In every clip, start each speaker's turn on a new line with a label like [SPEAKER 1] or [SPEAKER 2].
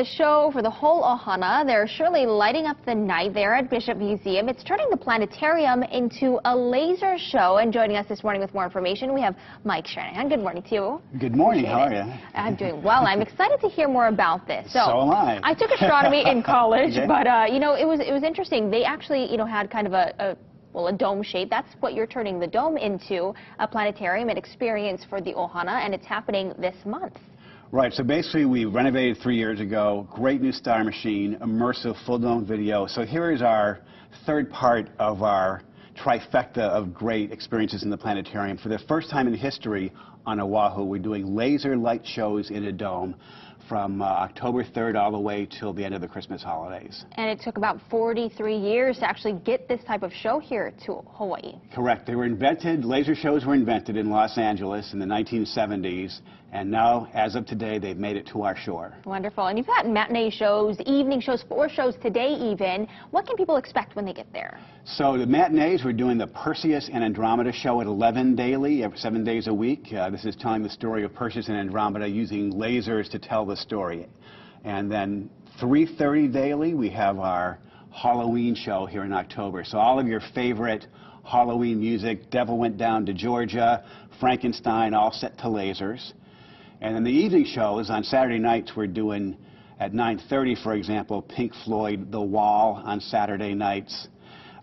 [SPEAKER 1] a show for the whole Ohana. They're surely lighting up the night there at Bishop Museum. It's turning the planetarium into a laser show. And joining us this morning with more information, we have Mike Shanahan. Good morning to you.
[SPEAKER 2] Good morning. How are you?
[SPEAKER 1] I'm doing well. I'm excited to hear more about this.
[SPEAKER 2] So, so am I.
[SPEAKER 1] I took astronomy in college, okay. but uh, you know, it was it was interesting. They actually, you know, had kind of a, a well, a dome shape. That's what you're turning the dome into, a planetarium, an experience for the Ohana, and it's happening this month.
[SPEAKER 2] Right, so basically we renovated three years ago, great new star machine, immersive full dome video. So here is our third part of our trifecta of great experiences in the planetarium. For the first time in history on Oahu, we're doing laser light shows in a dome from uh, October 3rd all the way till the end of the Christmas holidays.
[SPEAKER 1] And it took about 43 years to actually get this type of show here to Hawaii.
[SPEAKER 2] Correct. They were invented, laser shows were invented in Los Angeles in the 1970s, and now, as of today, they've made it to our shore.
[SPEAKER 1] Wonderful. And you've got matinee shows, evening shows, four shows today even. What can people expect when they get there?
[SPEAKER 2] So the matinees, we're doing the Perseus and Andromeda show at 11 daily, seven days a week. Uh, this is telling the story of Perseus and Andromeda using lasers to tell the story. And then 3.30 daily, we have our Halloween show here in October. So all of your favorite Halloween music, Devil Went Down to Georgia, Frankenstein, all set to lasers. And then the evening shows, on Saturday nights, we're doing, at 9.30, for example, Pink Floyd, The Wall on Saturday nights.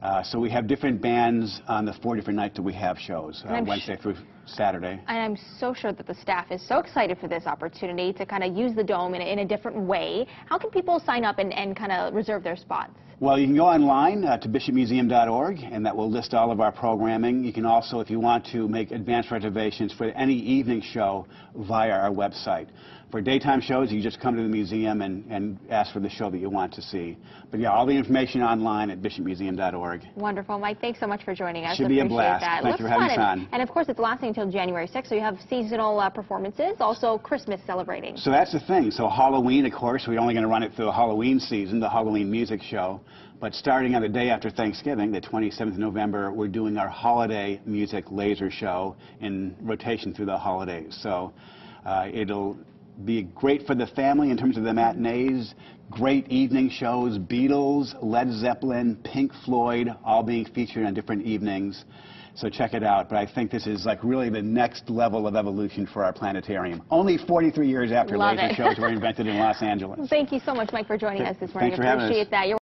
[SPEAKER 2] Uh, so we have different bands on the four different nights that we have shows, uh, Wednesday through Saturday.
[SPEAKER 1] And I'm so sure that the staff is so excited for this opportunity to kind of use the dome in a, in a different way. How can people sign up and, and kind of reserve their spots?
[SPEAKER 2] Well, you can go online uh, to bishopmuseum.org, and that will list all of our programming. You can also, if you want to, make advance reservations for any evening show via our website. For daytime shows, you just come to the museum and, and ask for the show that you want to see. But yeah, all the information online at bishopmuseum.org.
[SPEAKER 1] Wonderful. Mike, thanks so much for joining us.
[SPEAKER 2] Should be a blast.
[SPEAKER 1] That.
[SPEAKER 2] Thank you for having us on.
[SPEAKER 1] And of course, it's lasting until January 6th, so you have seasonal uh, performances, also Christmas celebrating.
[SPEAKER 2] So that's the thing. So Halloween, of course, we're only going to run it through the Halloween season, the Halloween music show. But starting on the day after Thanksgiving, the 27th of November, we're doing our holiday music laser show in rotation through the holidays. So uh, it'll be great for the family in terms of the matinees, great evening shows, Beatles, Led Zeppelin, Pink Floyd, all being featured on different evenings. So check it out. But I think this is like really the next level of evolution for our planetarium. Only 43 years after
[SPEAKER 1] Love
[SPEAKER 2] laser
[SPEAKER 1] it.
[SPEAKER 2] shows were invented in Los Angeles.
[SPEAKER 1] Thank you so much, Mike, for joining us this morning.
[SPEAKER 2] Thanks for
[SPEAKER 1] Appreciate
[SPEAKER 2] having us.
[SPEAKER 1] that. You're